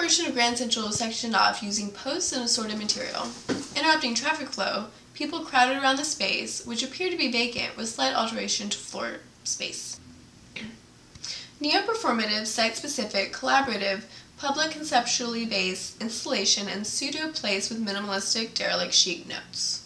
portion of Grand Central is sectioned off using posts and assorted material. Interrupting traffic flow, people crowded around the space, which appeared to be vacant with slight alteration to floor space. Neo-performative, site-specific, collaborative, public conceptually based installation and pseudo place with minimalistic derelict chic notes.